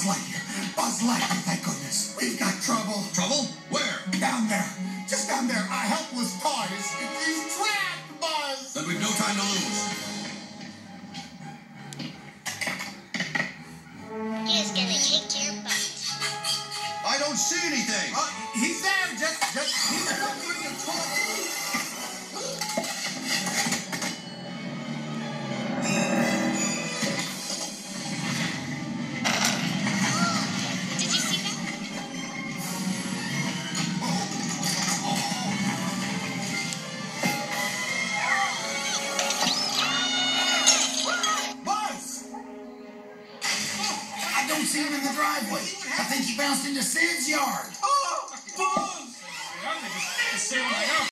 Buzz Lightyear. Buzz Lightyear, thank goodness. We've got trouble. Trouble? Where? Down there. Just down there. Our helpless toy is, is trapped, Buzz. Then we've no time to lose. He's gonna kick your butt. I don't see anything. Uh, he's there. Just, just don't see him in the driveway. I think he bounced into Sid's yard. Oh, Buzz.